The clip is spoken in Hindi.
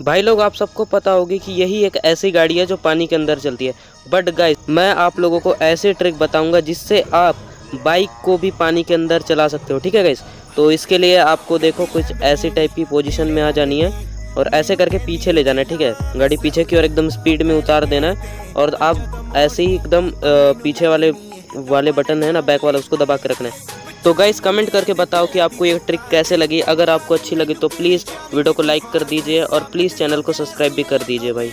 भाई लोग, आप सबको पता होगी कि यही एक ऐसी गाड़ी है जो पानी के अंदर चलती है। बट गाइस मैं आप लोगों को ऐसे ट्रिक बताऊँगा जिससे आप बाइक को भी पानी के अंदर चला सकते हो, ठीक है गाइस तो इसके लिए आपको देखो, कुछ ऐसी टाइप की पोजीशन में आ जानी है और ऐसे करके पीछे ले जाना है, ठीक है? गाड़ी पीछे की ओर एकदम स्पीड में उतार देना है और आप ऐसे ही एकदम पीछे वाले वाले बटन है ना बैक वाला, उसको दबा के रखना है। तो गाइस कमेंट करके बताओ कि आपको ये ट्रिक कैसे लगी। अगर आपको अच्छी लगी तो प्लीज़ वीडियो को लाइक कर दीजिए और प्लीज़ चैनल को सब्सक्राइब भी कर दीजिए भाई।